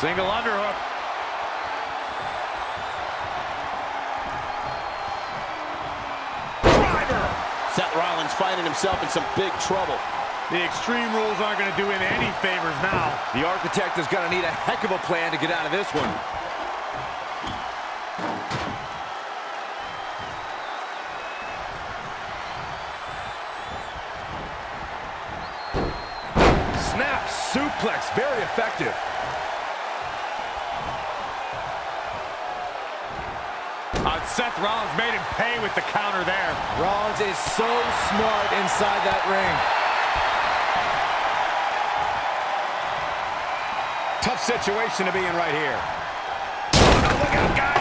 Single underhook. Driver! Seth Rollins finding himself in some big trouble. The Extreme Rules aren't going to do him any favors now. The Architect is going to need a heck of a plan to get out of this one. Snap suplex, very effective. Seth Rollins made him pay with the counter there. Rollins is so smart inside that ring. Tough situation to be in right here. Oh, look out, guys.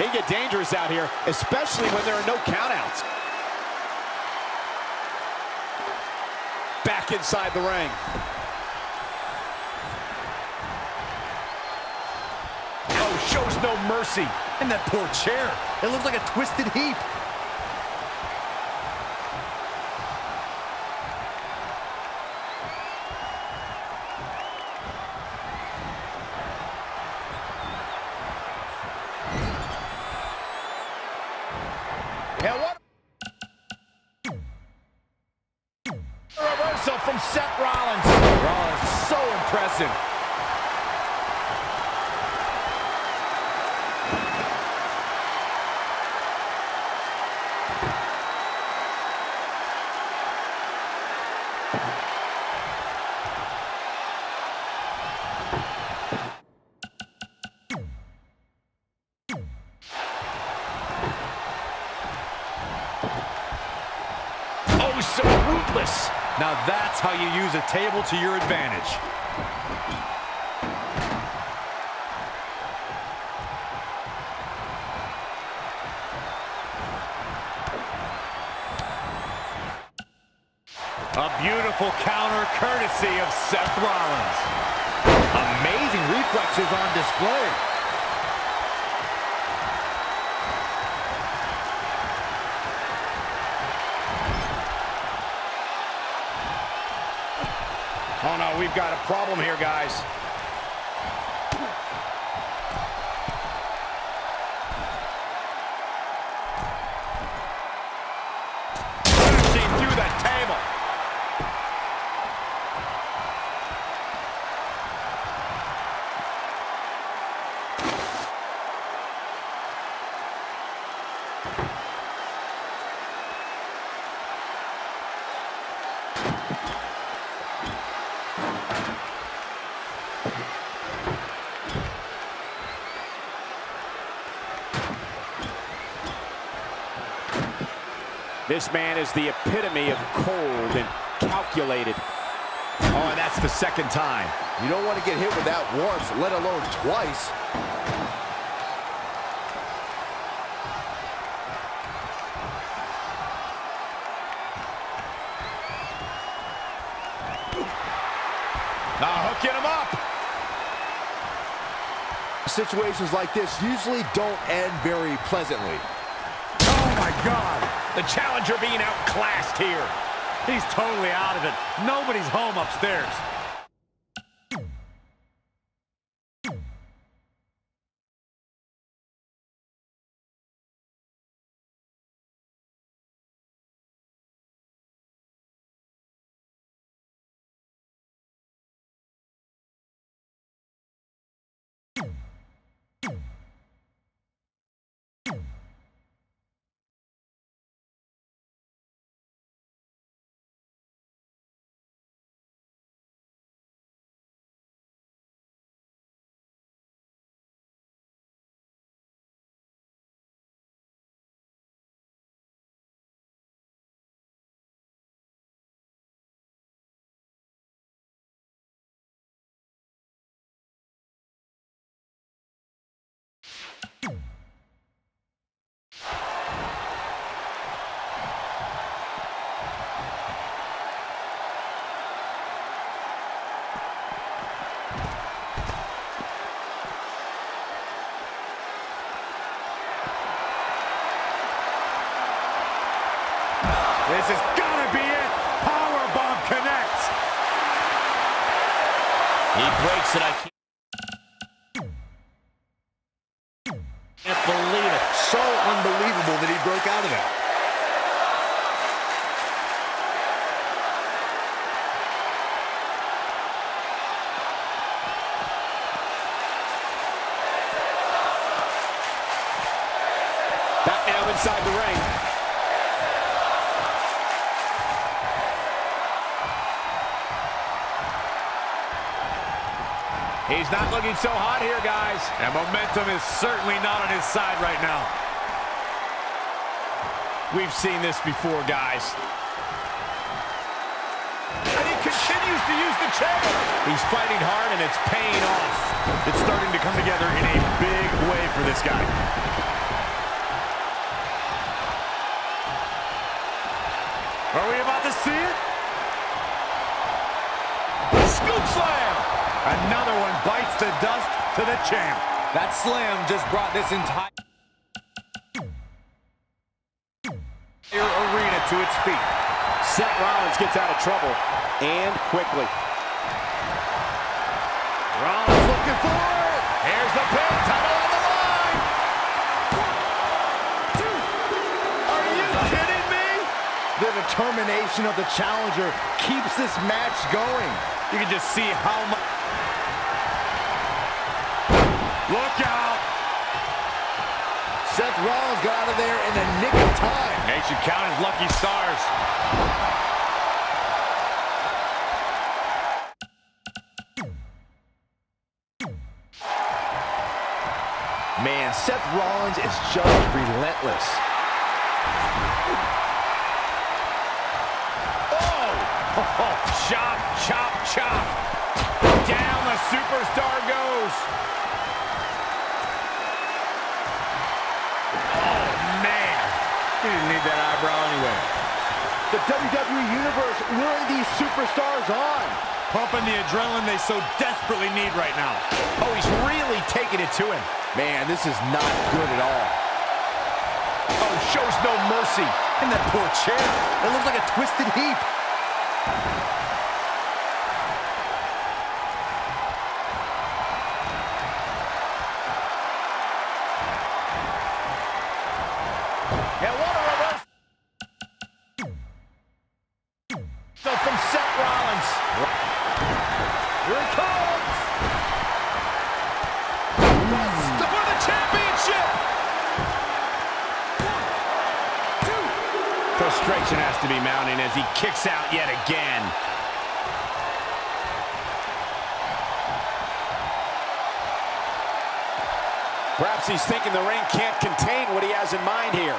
They get dangerous out here, especially when there are no countouts. Back inside the ring. Oh, shows no mercy. And that poor chair. It looks like a twisted heap. Yeah, what? Reversal from Seth Rollins. Rollins, so impressive. Ruthless. Now that's how you use a table to your advantage. A beautiful counter courtesy of Seth Rollins. Amazing reflexes on display. We've got a problem here, guys. This man is the epitome of cold and calculated. Oh, and that's the second time. You don't want to get hit with that once, let alone twice. Now hooking him up. Situations like this usually don't end very pleasantly. Oh, my God. The challenger being outclassed here. He's totally out of it. Nobody's home upstairs. Breaks it. I. Can't He's not looking so hot here, guys. And momentum is certainly not on his side right now. We've seen this before, guys. And he continues to use the chair. He's fighting hard, and it's paying off. It's starting to come together in a big way for this guy. Are we about to see it? Another one bites the dust to the champ. That slam just brought this entire arena to its feet. Seth Rollins gets out of trouble, and quickly. Rollins looking for it. Here's the pin. Title on the line. Are you kidding me? The determination of the challenger keeps this match going. You can just see how much. Look out. Seth Rollins got out of there in the nick of time. They should count his lucky stars. Man, Seth Rollins is just relentless. Oh, chop, chop, chop. Down the superstar goes. Oh, man. He didn't need that eyebrow anyway. The WWE Universe luring these superstars on. Pumping the adrenaline they so desperately need right now. Oh, he's really taking it to him. Man, this is not good at all. Oh, shows no mercy. And that poor chair. It looks like a twisted heap. And Frustration has to be mounting as he kicks out yet again. Perhaps he's thinking the ring can't contain what he has in mind here.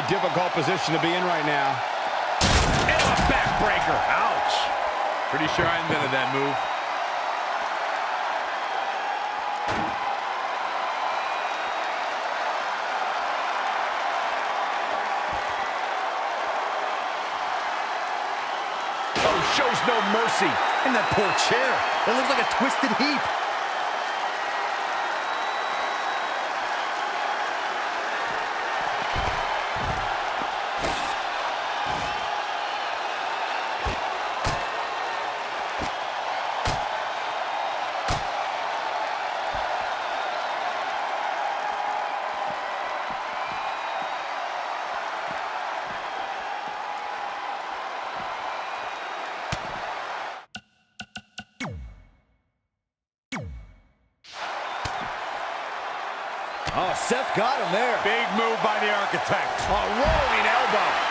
Very difficult position to be in right now. And a backbreaker. Ouch. Pretty sure I invented that move. Oh, shows no mercy. And that poor chair. It looks like a twisted heap. Oh, Seth got him there. Big move by the architect. A rolling elbow.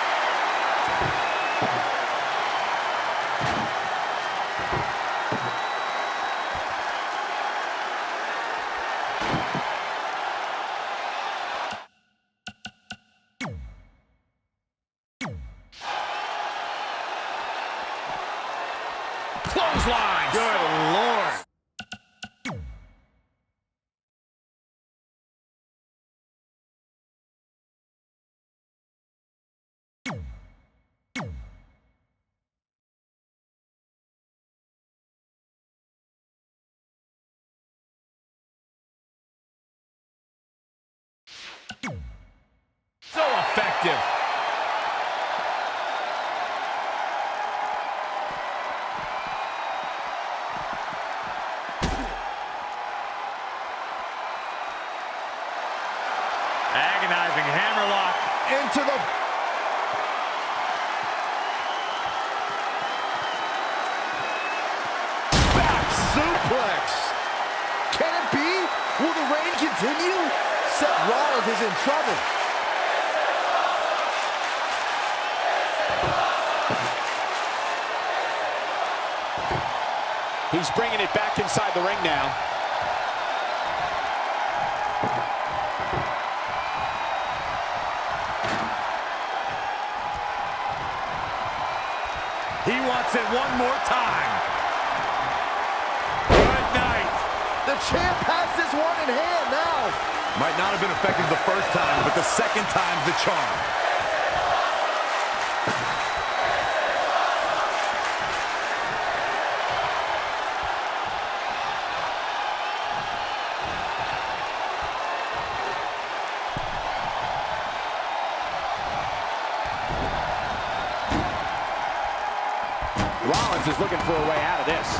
Into the... Back suplex. Can it be? Will the reign continue? Seth Rollins is in trouble. He's bringing it back inside the ring now. Wants it one more time. Good night. The champ has this one in hand now. Might not have been effective the first time, but the second time's the charm. Looking for a way out of this.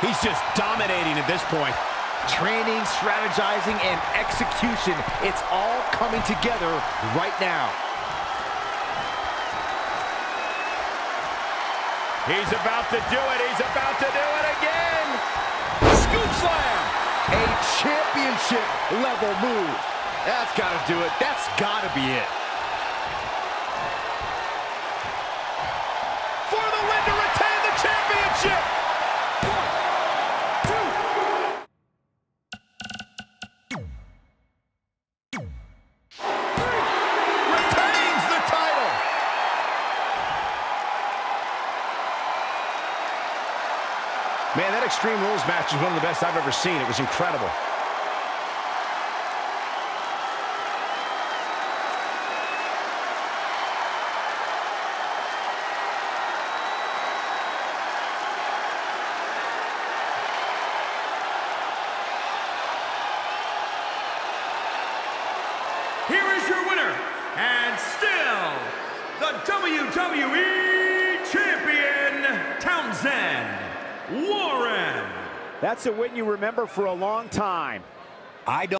He's just dominating at this point. Training, strategizing, and execution. It's all coming together right now. He's about to do it. He's about to do it again. Scoop slam. A championship level move. That's got to do it. That's got to be it. Match is one of the best I've ever seen. It was incredible. Here is your winner, and still the WWE That's a win you remember for a long time. I don't.